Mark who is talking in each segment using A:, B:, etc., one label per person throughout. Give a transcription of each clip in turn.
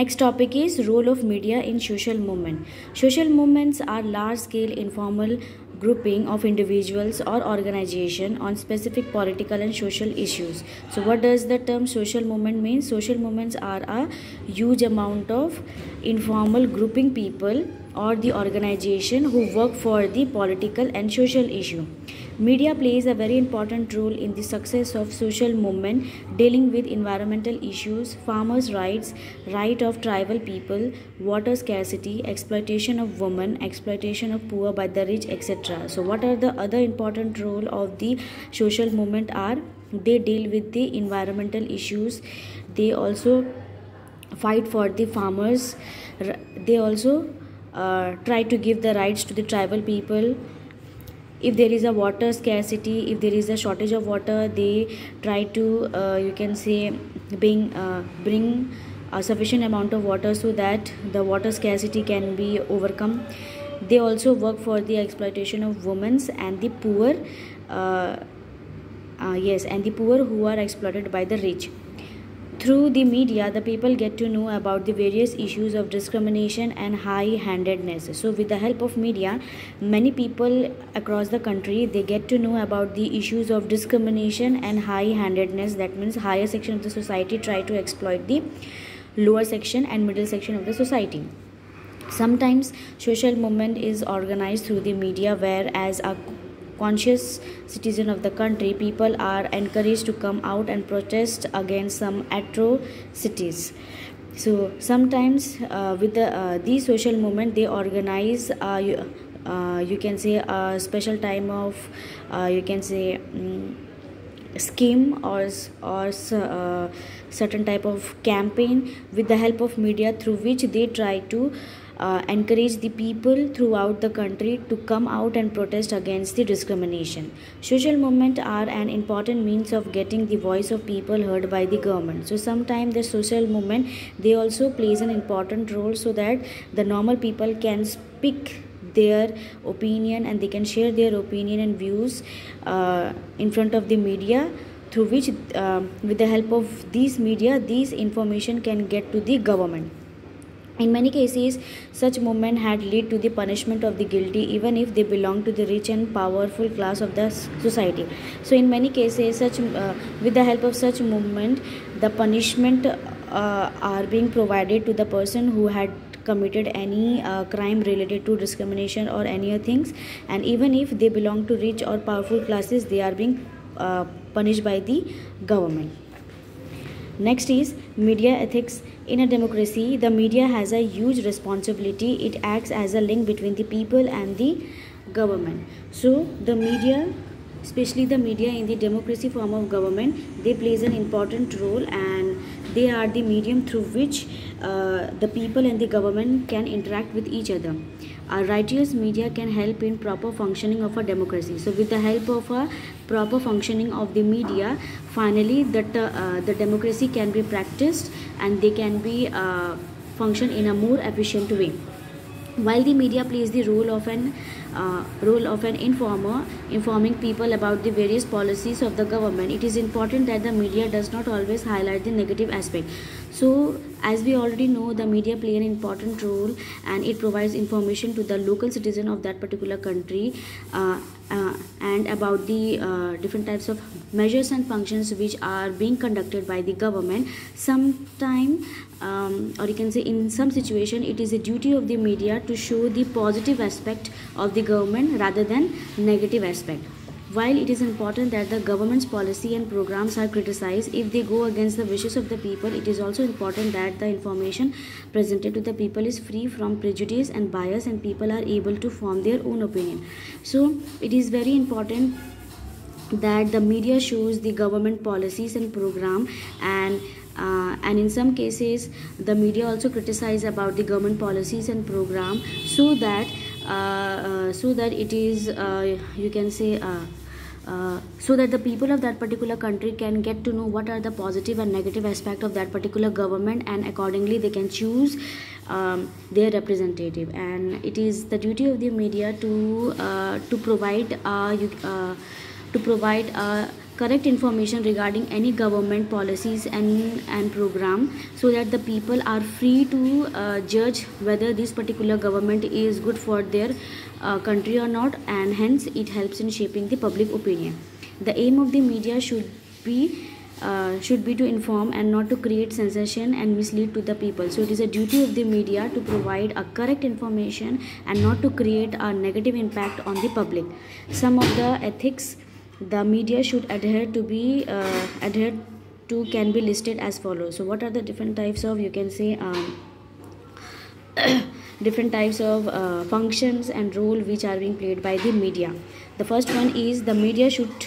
A: Next topic is role of media in social movement. Social movements are large-scale informal grouping of individuals or organization on specific political and social issues. So what does the term social movement mean? Social movements are a huge amount of informal grouping people or the organization who work for the political and social issue. Media plays a very important role in the success of social movement dealing with environmental issues, farmers' rights, right of tribal people, water scarcity, exploitation of women, exploitation of poor by the rich, etc. So, what are the other important role of the social movement are? They deal with the environmental issues. They also fight for the farmers. They also uh, try to give the rights to the tribal people if there is a water scarcity if there is a shortage of water they try to uh, you can say bring uh, bring a sufficient amount of water so that the water scarcity can be overcome. They also work for the exploitation of women and the poor uh, uh, yes and the poor who are exploited by the rich through the media, the people get to know about the various issues of discrimination and high-handedness. So, with the help of media, many people across the country they get to know about the issues of discrimination and high-handedness. That means higher section of the society try to exploit the lower section and middle section of the society sometimes social movement is organized through the media whereas a conscious citizen of the country, people are encouraged to come out and protest against some atrocities. So sometimes uh, with the uh, these social movement, they organize. Uh, you, uh, you can say a special time of uh, you can say um, scheme or or uh, certain type of campaign with the help of media through which they try to uh, encourage the people throughout the country to come out and protest against the discrimination. Social movement are an important means of getting the voice of people heard by the government. So sometimes the social movement they also plays an important role so that the normal people can speak their opinion and they can share their opinion and views uh, in front of the media through which uh, with the help of these media these information can get to the government in many cases, such movement had led to the punishment of the guilty even if they belong to the rich and powerful class of the society. So, in many cases, such uh, with the help of such movement, the punishment uh, are being provided to the person who had committed any uh, crime related to discrimination or any other things. And even if they belong to rich or powerful classes they are being uh, punished by the government. Next is media ethics in a democracy, the media has a huge responsibility. It acts as a link between the people and the government. So, the media, especially the media in the democracy form of government, they plays an important role and they are the medium through which uh, the people and the government can interact with each other. A righteous media can help in proper functioning of a democracy. So, with the help of a proper functioning of the media, finally, that uh, the democracy can be practiced and they can be uh, function in a more efficient way. While the media plays the role of an uh, role of an informer informing people about the various policies of the government it is important that the media does not always highlight the negative aspect. So as we already know the media play an important role and it provides information to the local citizen of that particular country uh, uh, and about the uh, different types of measures and functions which are being conducted by the government. Sometime um, or you can say in some situation it is a duty of the media to show the positive aspect of the government rather than negative aspect. While it is important that the government's policy and programs are criticized if they go against the wishes of the people it is also important that the information presented to the people is free from prejudice and bias and people are able to form their own opinion. So it is very important that the media shows the government policies and program and uh, and in some cases the media also criticize about the government policies and program so that uh, uh, so that it is uh, you can say uh, uh, so that the people of that particular country can get to know what are the positive and negative aspect of that particular government and accordingly they can choose um, their representative. And it is the duty of the media to to provide uh, you, to provide a correct information regarding any government policies and and program so that the people are free to uh, judge whether this particular government is good for their uh, country or not and hence it helps in shaping the public opinion. The aim of the media should be uh, should be to inform and not to create sensation and mislead to the people. So it is a duty of the media to provide a correct information and not to create a negative impact on the public. Some of the ethics the media should adhere to be uh, adhere to can be listed as follows. So what are the different types of you can say um, different types of uh, functions and role which are being played by the media? The first one is the media should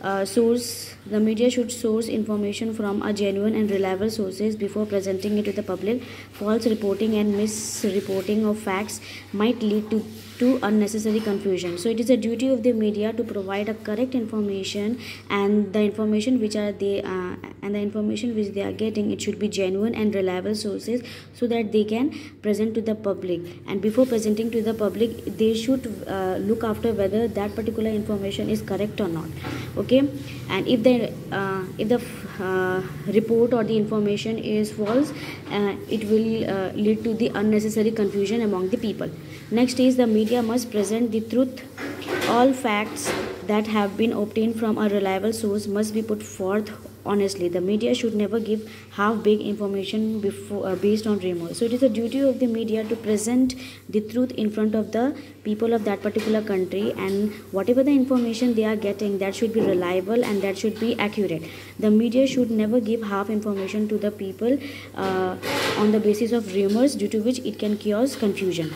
A: uh, source the media should source information from a genuine and reliable sources before presenting it to the public. False reporting and misreporting of facts might lead to to unnecessary confusion. So it is a duty of the media to provide a correct information and the information which are they uh, and the information which they are getting it should be genuine and reliable sources so that they can present to the public. And before presenting to the public they should uh, look after whether that particular information is correct or not. Okay? And if they uh, if the uh, report or the information is false uh, it will uh, lead to the unnecessary confusion among the people. Next is the media must present the truth. All facts that have been obtained from a reliable source must be put forth honestly the media should never give half baked information before uh, based on rumors so it is the duty of the media to present the truth in front of the people of that particular country and whatever the information they are getting that should be reliable and that should be accurate. The media should never give half information to the people uh, on the basis of rumors due to which it can cause confusion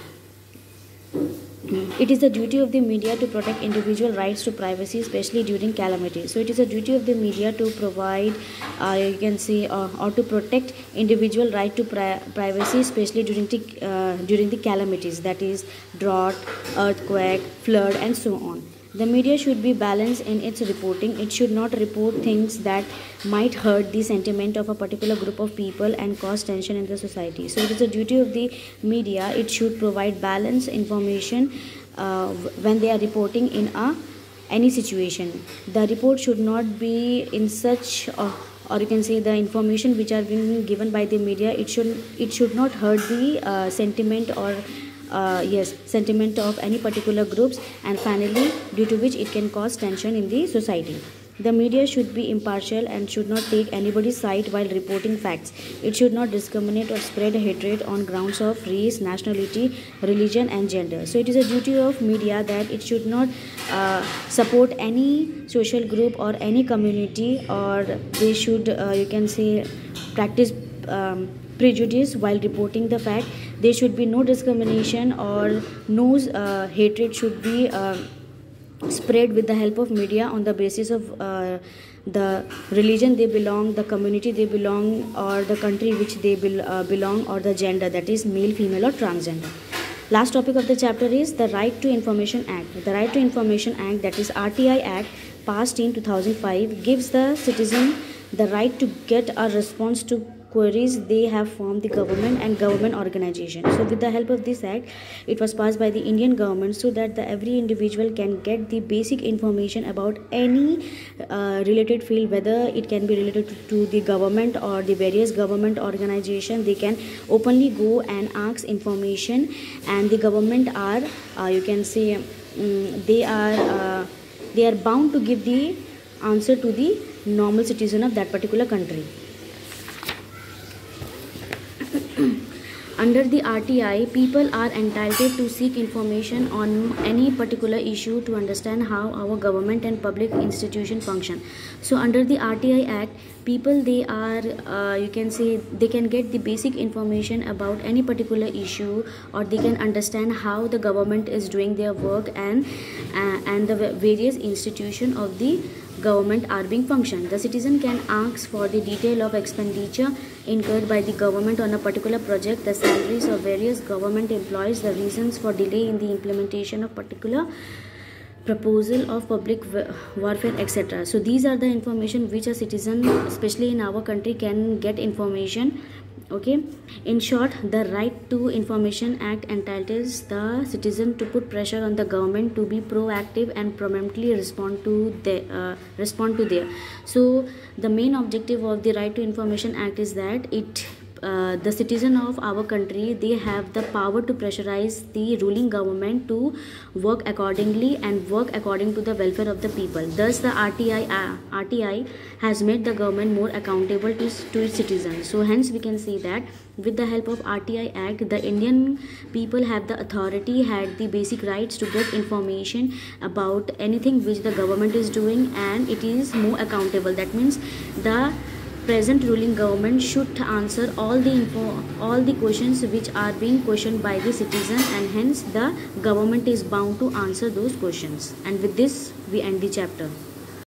A: it is the duty of the media to protect individual rights to privacy, especially during calamity. So, it is a duty of the media to provide, uh, you can say, uh, or to protect individual right to pri- privacy, especially during the uh, during the calamities, that is, drought, earthquake, flood, and so on. The media should be balanced in its reporting. It should not report things that might hurt the sentiment of a particular group of people and cause tension in the society. So, it is the duty of the media. It should provide balanced information uh, when they are reporting in a any situation. The report should not be in such uh, or you can say the information which are being given by the media it should it should not hurt the uh, sentiment or uh, yes sentiment of any particular groups and finally due to which it can cause tension in the society the media should be impartial and should not take anybody's side while reporting facts. It should not discriminate or spread hatred on grounds of race, nationality, religion, and gender. So, it is a duty of media that it should not uh, support any social group or any community, or they should, uh, you can say, practice um, prejudice while reporting the fact. There should be no discrimination or no uh, hatred should be spread with the help of media on the basis of uh, the religion they belong the community they belong or the country which they be- uh, belong or the gender that is male female or transgender last topic of the chapter is the right to information act the right to information act that is rti act passed in 2005 gives the citizen the right to get a response to queries they have from the government and government organization. So with the help of this act it was passed by the indian government so that the every individual can get the basic information about any uh, related field whether it can be related to, to the government or the various government organization they can openly go and ask information and the government are uh, you can say um, they are uh, they are bound to give the answer to the normal citizen of that particular country under the RTI, people are entitled to seek information on any particular issue to understand how our government and public institution function. So, under the RTI Act, people they are uh, you can say they can get the basic information about any particular issue or they can understand how the government is doing their work and uh, and the various institution of the government are being functioned. The citizen can ask for the detail of expenditure incurred by the government on a particular project, the salaries of various government employees, the reasons for delay in the implementation of particular proposal of public warfare etc so these are the information which a citizen especially in our country can get information okay? In short the right to information act entitles the citizen to put pressure on the government to be proactive and promptly respond to the uh, respond to their. So the main objective of the right to information act is that it uh, the citizen of our country they have the power to pressurize the ruling government to work accordingly and work according to the welfare of the people. Thus the rti uh, rti has made the government more accountable to, to its citizens. So hence we can see that with the help of rti act the indian people have the authority had the basic rights to get information about anything which the government is doing and it is more accountable. That means the present ruling government should answer all the info all the questions which are being questioned by the citizen and hence the government is bound to answer those questions. And with this we end the chapter